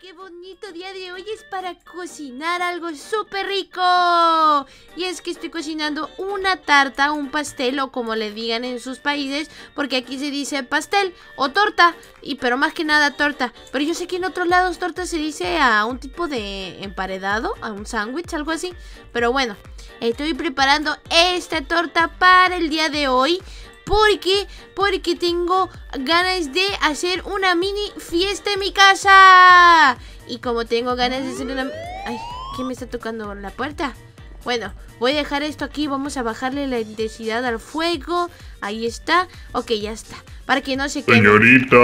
qué bonito día de hoy es para cocinar algo súper rico. Y es que estoy cocinando una tarta, un pastel o como le digan en sus países, porque aquí se dice pastel o torta, y pero más que nada torta. Pero yo sé que en otros lados torta se dice a un tipo de emparedado, a un sándwich, algo así. Pero bueno, estoy preparando esta torta para el día de hoy. ¿Por qué? Porque tengo ganas de hacer una mini fiesta en mi casa. Y como tengo ganas de hacer una... Ay, ¿quién me está tocando la puerta? Bueno, voy a dejar esto aquí. Vamos a bajarle la intensidad al fuego. Ahí está. Ok, ya está. Para que no se quede. Señorita.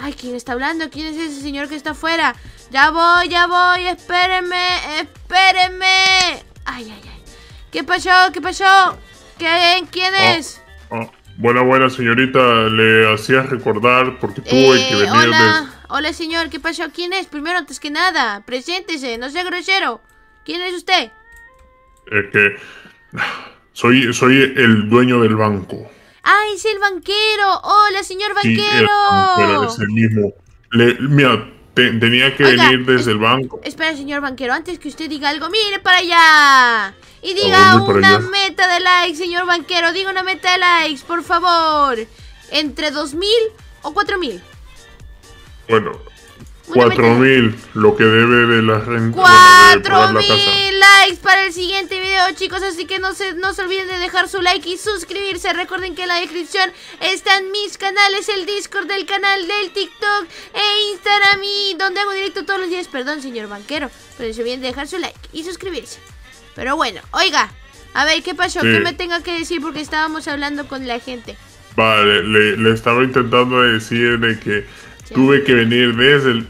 Ay, ¿quién está hablando? ¿Quién es ese señor que está afuera? Ya voy, ya voy. Espérenme, espérenme. Ay, ay, ay. ¿Qué pasó? ¿Qué pasó? ¿Quién, quién Ah, es? Ah, buena, buena señorita. Le hacía recordar porque tuve Eh, que venir hola, hola señor, ¿qué pasó? ¿Quién es? Primero, antes que nada, preséntese, no sea grosero. ¿Quién es usted? Es que... Soy, soy el dueño del banco. ¡Ah, es el banquero! ¡Hola, señor Sí, el banquero! banquero es el mismo. Le, mira, te- tenía que Oiga, venir desde es- el banco. Espera, señor banquero, antes que usted diga algo, mire para allá. Y diga voy para una allá. meta de likes, señor banquero. Diga una meta de likes, por favor. ¿Entre 2000 o 4000? Bueno, Una cuatro meta- mil, lo que debe de la renta. bueno, de ¡Cuatro pagar la casa. mil likes para el siguiente video, chicos! Así que no se, no se olviden de dejar su like y suscribirse. Recuerden que en la descripción están mis canales, el Discord del canal del TikTok e Instagram y donde hago directo todos los días. Perdón, señor banquero, pero se olviden de dejar su like y suscribirse. Pero bueno, oiga, a ver, ¿qué pasó? Sí. ¿Qué me tenga que decir? Porque estábamos hablando con la gente. Vale, le, le estaba intentando decir de que Sí. tuve que venir desde el,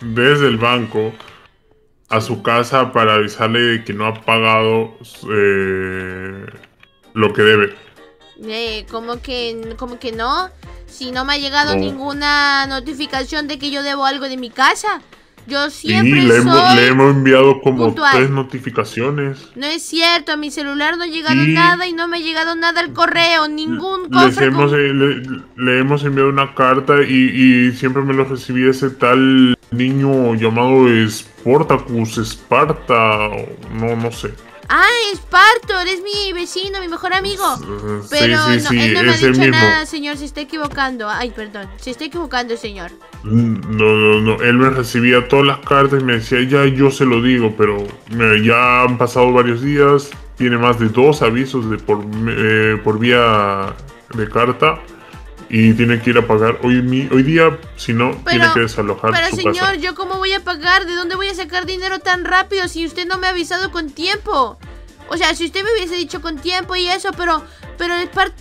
desde el banco a su casa para avisarle de que no ha pagado eh, lo que debe. Eh, ¿cómo que, cómo que no? Si no me ha llegado No. ninguna notificación de que yo debo algo de mi casa. Yo Sí, siempre le hemos, soy... le hemos enviado como puntual. tres notificaciones. No es cierto, a mi celular no ha llegado Sí. nada y no me ha llegado nada al correo, ningún cofre. hemos, con- eh, le, le hemos enviado una carta y, y siempre me lo recibía ese tal niño llamado Sportacus, Esparta, o no, no sé. Ah, Spartor, es mi vecino, mi mejor amigo. Uh, Pero sí, sí, no, sí, él no me ha dicho mismo. nada, señor, se está equivocando. Ay, perdón, se está equivocando, señor. Mm, No, no, no. Él me recibía todas las cartas y me decía, ya yo se lo digo, pero mira, ya han pasado varios días. Tiene más de dos avisos de por, eh, por vía de carta y tiene que ir a pagar hoy, mi- hoy día, si no, tiene Pero- que desalojar Pero su señor, casa. ¿yo cómo voy a pagar? ¿De dónde voy a sacar dinero tan rápido si usted no me ha avisado con tiempo? O sea, si usted me hubiese dicho con tiempo y eso, pero pero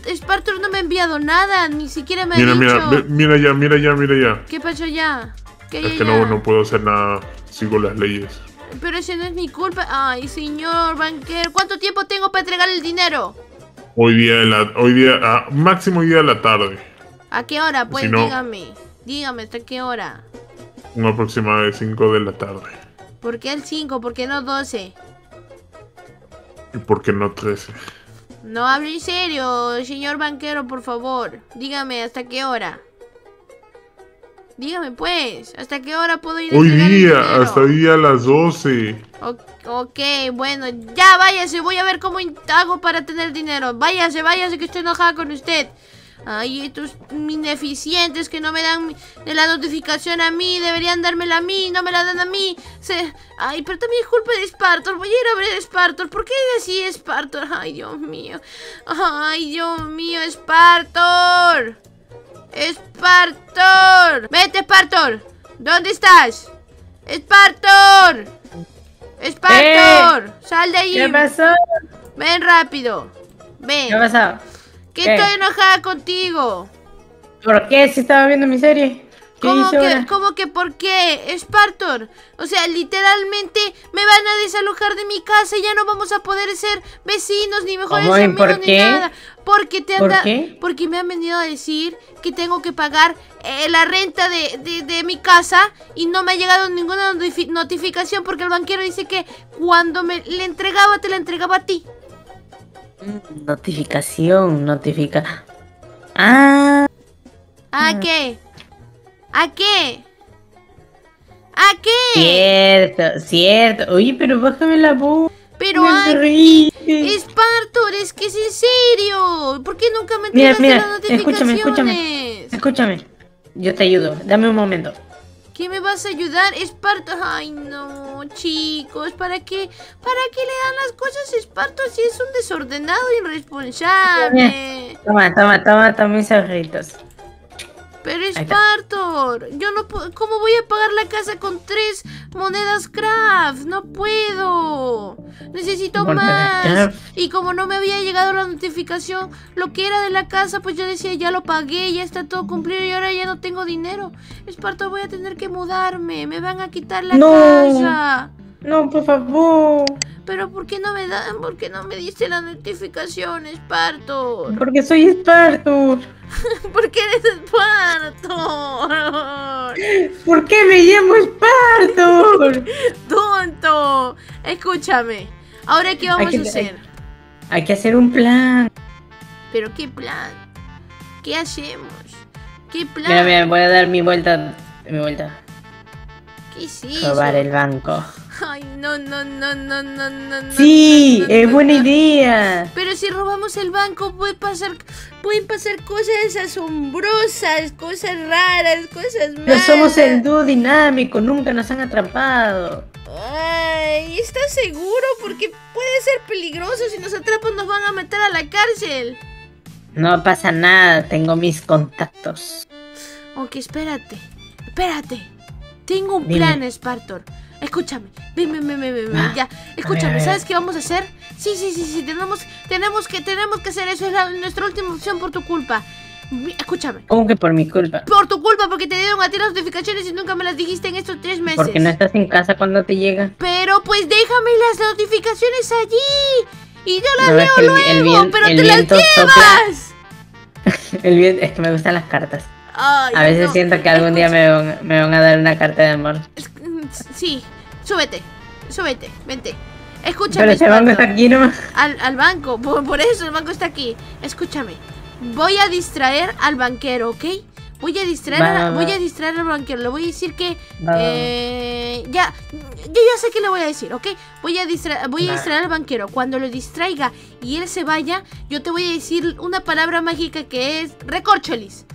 Spartor no me ha enviado nada, ni siquiera me ha Mira, dicho. mira, ve- mira ya, mira ya, mira ya. ¿Qué pasó ya? ¿Qué Es ya, que ya? no, no puedo hacer nada, sigo las leyes. Pero ese no es mi culpa. Ay, señor banquero, ¿cuánto tiempo tengo para entregar el dinero? Hoy día, la, hoy día, ah, máximo hoy día de la tarde, ¿A qué hora? Pues Si no- dígame. Dígame, ¿hasta qué hora? un aproximado de 5 de la tarde. ¿Por qué el 5? ¿Por qué no 12? ¿Y por qué no 13? No hable en serio, señor banquero, por favor. Dígame, ¿hasta qué hora? Dígame, pues, ¿hasta qué hora puedo ir a Hoy día, hasta hoy día a las 12. O- ok, bueno, ya váyase, voy a ver cómo hago para tener dinero. Váyase, váyase, que estoy enojada con usted. Ay, estos ineficientes que no me dan de la notificación a mí, deberían dármela a mí, no me la dan a mí. Se... Ay, pero también es culpa de Spartor. Voy a ir a ver a Spartor. ¿Por qué es así Spartor? Ay, Dios mío. Ay, Dios mío, Spartor. Spartor. Vete, Spartor. ¿Dónde estás? Spartor. Spartor. Sal de ahí. ¿Qué pasó? Ven rápido. Ven. ¿Qué pasó? Que ¿Qué? estoy enojada contigo. ¿Por qué si estaba viendo mi serie? ¿Qué ¿Cómo hice que, ahora? ¿Cómo que por qué? Spartor. O sea, literalmente me van a desalojar de mi casa y ya no vamos a poder ser vecinos ni mejores ¿Cómo y amigos por ni qué? nada. Porque te ¿Por anda, qué? porque me han venido a decir que tengo que pagar eh, la renta de, de- de mi casa y no me ha llegado ninguna notifi- notificación porque el banquero dice que cuando me le entregaba te la entregaba a ti. Mm, Notificación, notifica. Ah, ¿A Mm. qué? ¿A qué? ¿A qué? Cierto, cierto. Oye, pero bájame la voz. Pero ay. Spartor, es que es en serio. ¿Por qué nunca me entregaste mira, las escúchame, escúchame. Escúchame. Yo te ayudo. Dame un momento. ¿Qué me vas a ayudar, Esparto? Ay, no, chicos, ¿para qué? ¿Para qué le dan las cosas a Esparto si es un desordenado irresponsable? Toma, toma, toma, toma mis ojitos. Pero está. Espartor, yo no puedo, ¿cómo voy a pagar la casa con tres monedas craft? No puedo. Necesito más. Y como no me había llegado la notificación, lo que era de la casa, pues yo decía, ya lo pagué, ya está todo cumplido y ahora ya no tengo dinero. Espartor, voy a tener que mudarme, me van a quitar la No. casa. No, por favor. Pero ¿por qué no me dan? ¿Por qué no me diste la notificación, Espartor? Porque soy experto. ¿Por qué eres Espartor? ¿Por qué me llamo experto? ¡Tonto! Escúchame. Ahora, ¿qué vamos Hay a que- hacer? Hay que hacer un plan. ¿Pero qué plan? ¿Qué hacemos? ¿Qué plan? Mira, mira, voy a dar mi vuelta. Mi vuelta. ¿Qué es eso? Robar el banco. Ay, no, no, no, no, no, no. Sí, no, no, es no, buena idea. Pero si robamos el banco puede pasar, pueden pasar cosas asombrosas, cosas raras, cosas malas. No somos el dúo dinámico, nunca nos han atrapado. Ay, ¿estás seguro? Porque puede ser peligroso. Si nos atrapan nos van a meter a la cárcel. No pasa nada, tengo mis contactos. Aunque espérate, espérate. Tengo un Dime. plan, Spartor. Escúchame, ven, ven, ven, ven, ven, Ah, ya. Escúchame. ¿sabes qué vamos a hacer? Sí, sí, sí, sí, tenemos, tenemos que, tenemos que hacer eso. Es la- nuestra última opción por tu culpa. Escúchame. ¿Cómo que por mi culpa? Por tu culpa, porque te dieron a ti las notificaciones y nunca me las dijiste en estos tres meses. Porque no estás en casa cuando te llega. Pero pues déjame las notificaciones allí. Y yo las leo luego, el pero el te las llevas. sopla. El bien, es que me gustan las cartas. Ay, A veces no. siento que algún día me van, me van a dar una carta de amor. Sí, súbete, súbete, vente. Escúchame, Pero ese banco está aquí nomás. al, al banco, por, por eso el banco está aquí. Escúchame, voy a distraer al banquero, ¿ok? Voy a distraer, Va, a- va, va. voy a distraer al banquero. Le voy a decir que Va, eh, ya, yo ya sé qué le voy a decir, ¿ok? Voy a distraer, voy a distraer al banquero. Cuando lo distraiga y él se vaya, yo te voy a decir una palabra mágica que es recorcholis.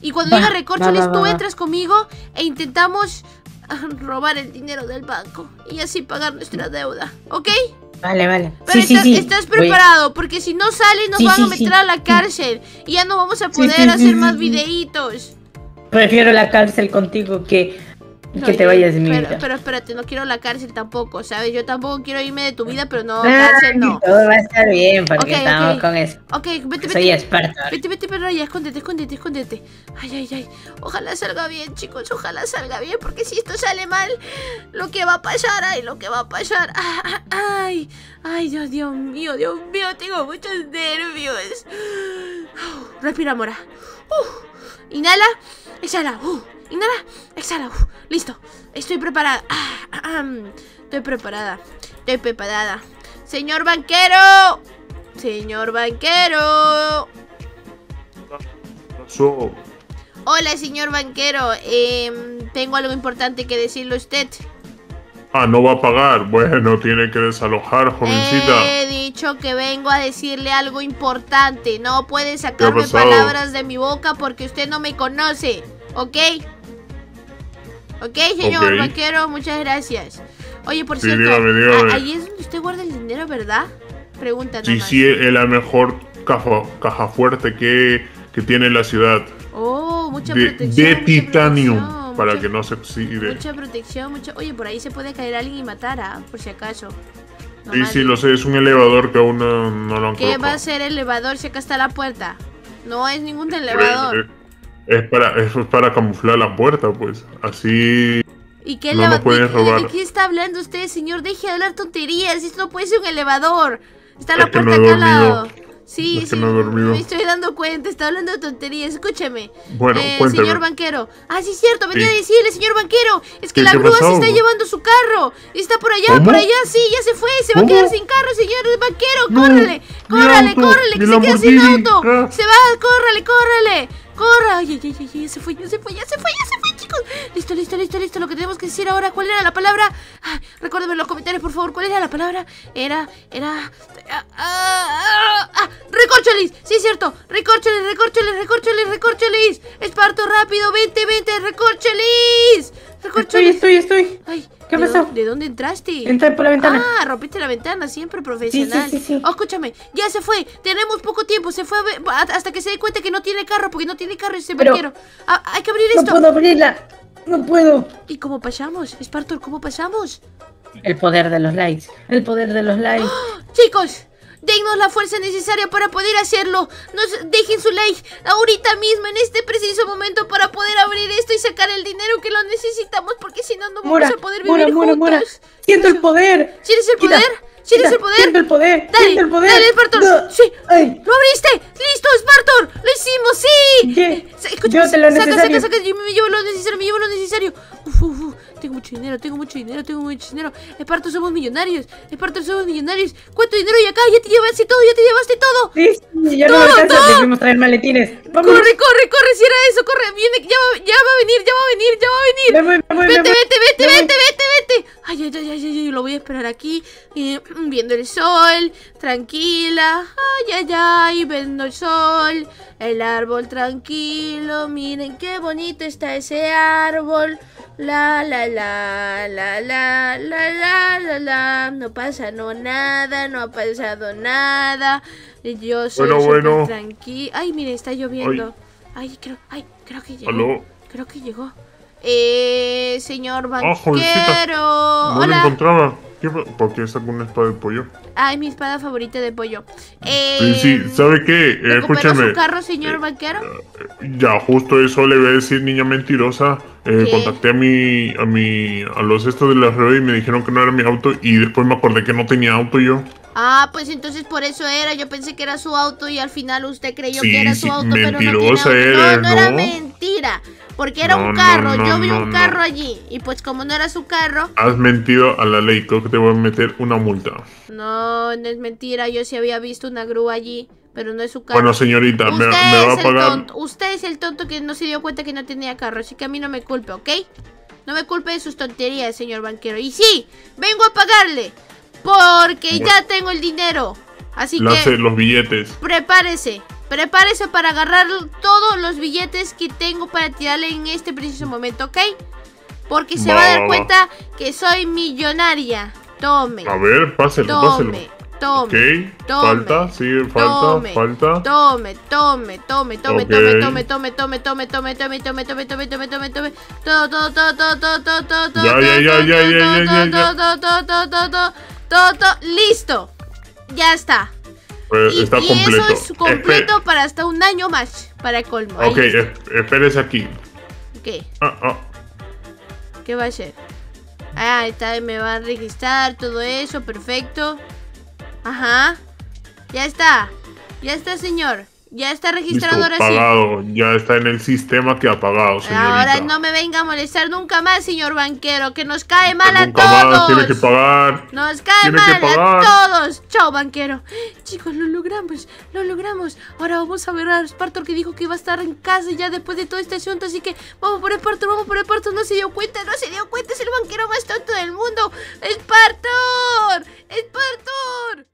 Y cuando diga recorcholis, tú entras conmigo e intentamos robar el dinero del banco y así pagar nuestra deuda, ¿ok? Vale, vale. Pero sí, estás, sí. estás Voy- preparado, porque si no sales nos van a meter a la cárcel y ya no vamos a poder hacer más videitos. Prefiero la cárcel contigo que, No, que te yo- vayas de mi pero, vida. pero espérate, no quiero la cárcel tampoco, ¿sabes? Yo tampoco quiero irme de tu vida, pero no, Ah, cárcel no. Todo va a estar bien porque Ok, estamos con eso. Ok, vete, Soy vete. experta. Vete, vete, pero ya, escóndete, escóndete, escóndete. Ay, ay, ay. Ojalá salga bien, chicos, ojalá salga bien, porque si esto sale mal, lo que va a pasar, ay, lo que va a pasar. Ah, ah, Ay, ay, Dios, Dios mío, Dios mío, tengo muchos nervios. Respira, Mora. Inhala, exhala. Uf, Inhala, exhala. Uf, Listo, estoy preparada. Ah, ah, Estoy preparada, estoy preparada. Señor banquero, señor banquero. Hola, señor banquero. Em, tengo algo importante que decirle a usted. Ah, no va a pagar. Bueno, tiene que desalojar, jovencita. He dicho que vengo a decirle algo importante. No puede sacarme palabras de mi boca porque usted no me conoce. ¿Ok? ¿Ok, señor Ok. banquero? Muchas gracias. Oye, por Sí, cierto, dígame, dígame. ahí es donde usted guarda el dinero, ¿verdad? Pregunta Sí, nomás. sí, es la mejor caja, caja fuerte que, que tiene la ciudad. Oh, mucha De, protección. de mucha titanio, protección, para mucha- que no se oxide. Mucha protección, mucha... Oye, por ahí se puede caer alguien y matar, ¿ah? Por si acaso. No Sí, sí, lo sé, es un elevador que aún no, no lo han ¿Qué va a colocado. el elevador si acá está la puerta? No es ningún elevador. Es, para, eso es para camuflar la puerta, pues. Así. ¿Y qué no, no elevador? pueden ¿De, de- robar. qué está hablando usted, señor? Deje de hablar tonterías. Esto no puede ser un elevador. Está la Es que puerta no acá al lado. Sí, Es sí, no me estoy dando cuenta, está hablando de tonterías. Escúcheme. Bueno, Eh, señor banquero. Ah, sí, es cierto, venía Sí. a decirle, señor banquero. Es que ¿Qué- la grúa se está llevando su carro. Está por allá, ¿Cómo? por allá, sí, ya se fue. Se va a quedar sin carro, señor banquero. No, Córrele, córrele, auto, córrele, que se queda sin auto. ah. Se va, córrele, córrele. Corra. Ay, ay, ay, se fue, ya se fue, ya se fue, ya se fue, chicos. Listo, listo, listo, listo. Lo que tenemos que decir ahora, ¿cuál era la palabra? Ay, en los comentarios, por favor, ¿cuál era la palabra? Era, era... Ah, ah, ah, sí es cierto. Recorcholis, recorcholis, recorcholis, recorcholis. Esparto, rápido, vente, vente, recorcholis. Estoy, estoy, estoy. Ay, ¿Qué ¿de pasó? ¿De dónde entraste? Entré por la ventana. Ah, rompiste la ventana, siempre profesional. sí, sí. Oh, escúchame, ya se fue. Tenemos poco tiempo. Se fue a hasta que se dé cuenta que no tiene carro, porque no tiene carro ese Pero- banquero. Ah, hay que abrir no esto. puedo abrirla. No puedo. ¿Y cómo pasamos? Spartor, ¿cómo pasamos? El poder de los likes. El poder de los likes. Chicos, dennos la fuerza necesaria para poder hacerlo. Nos dejen su like ahorita mismo, en este preciso momento, para poder abrir esto y sacar el dinero que lo necesitamos, porque si no, no vamos Mora, a poder vivir Mora, Mora, juntos. Siento el poder. ¿Quieres el Quita, poder? ¿Quieres quita. el poder? Siento el poder. Dale, el poder. dale, Spartor. No. Sí. Ay. ¡Lo abriste! ¡Listo, Spartor! ¡Lo hicimos! ¡Sí! ¿Qué? Sa- escúchame, Llévate lo saca, necesario. saca, saca. Yo me llevo lo necesario, me llevo lo necesario. Uf, uf, uf. Tengo mucho dinero, tengo mucho dinero, tengo mucho dinero. Esparto, somos millonarios. Esparto, somos millonarios. ¿Cuánto dinero hay acá? Ya te llevaste todo, ya te llevaste todo. Sí, ya no Todo, alcanza. Debimos traer maletines. Vamos. Corre, corre, corre. Si era eso, corre. Viene, ya va, ya va a venir, ya va a venir, ya va a venir. Me voy, me voy, Vete, voy. vete, vete, vete. Ay, ay, ay, ay, ay, ay, lo voy a esperar aquí, eh, viendo el sol, tranquila. Ay, ay, ay, viendo el sol, el árbol tranquilo. Miren qué bonito está ese árbol. La, la, la, la, la, la, la, la, la. No pasa no nada, no ha pasado nada. Yo soy Bueno, bueno. tranqui- Ay, mire, está lloviendo. Ay, creo, ay, creo que llegó. ¿Aló? Creo que llegó. Eh, señor Ah, banquero. Lo encontraba. ¿Qué ¿Por qué sacó una espada de pollo? Ay, mi espada favorita de pollo. Eh, Sí, sí, ¿sabe qué? Eh, ¿recuperó escúchame. su carro, señor Eh, banquero? Ya, justo eso le voy a decir, niña mentirosa. Eh, contacté a mi, a mi, a los estos de la red y me dijeron que no era mi auto y después me acordé que no tenía auto yo. Ah, pues entonces por eso era. Yo pensé que era su auto y al final usted creyó Sí, que era sí, su auto, pero no tiene auto. eres, no, no era mentira. Porque era No, un carro. yo vi un carro allí. Y pues como no era su carro, Has mentido a la ley, creo que te voy a meter una multa. no, no es mentira. Yo sí había visto una grúa allí, pero no es su carro. Bueno, señorita, me, Usted, me va a es el pagar. tonto, usted es el tonto que no se dio cuenta que no tenía carro, así que a mí no me culpe, ¿ok? No me culpe de sus tonterías, señor banquero. Y sí, vengo a pagarle, porque Bueno. ya tengo el dinero. Así que los billetes. prepárese, prepárese para agarrar todos los billetes que tengo para tirarle en este preciso momento, ¿ok? Porque se Va, va a dar cuenta que soy millonaria. Tome, A ver, páselo, páselo. tome, tome. Ok, tome, falta, sí, falta, tome, falta. Tome, tome, tome, tome, Ok. tome, tome, tome, tome, tome, tome, tome, tome, tome, tome, tome, tome, tome, todo, todo, todo, todo, todo, todo, todo, todo, Ya, ya, ya, ya, ya, ya, ya, ya. todo, todo, todo, todo, todo, todo, todo, listo. Ya está. Pues Y, está y completo. eso es completo para hasta un año más, para colmo. Ok, espérese aquí. ¿Qué? Ah, ah. ¿Qué va a hacer? Ah, está, me va a registrar todo eso, perfecto. Ajá. Ya está. Ya está, señor. Ya está Listo, registrado ahora sí. Ya está en el sistema que ha pagado, señorita. Ahora no me venga a molestar nunca más, señor banquero, que nos cae mal a Nunca más tiene que todos. pagar. Nos cae Tiene mal a todos. Chao, banquero. Chicos, lo logramos, lo logramos. Ahora vamos a ver a Spartor que dijo que iba a estar en casa ya después de todo este asunto. Así que vamos por Spartor, vamos por Spartor. No se dio cuenta, no se dio cuenta. Es el banquero más tonto del mundo. ¡Spartor! ¡Spartor!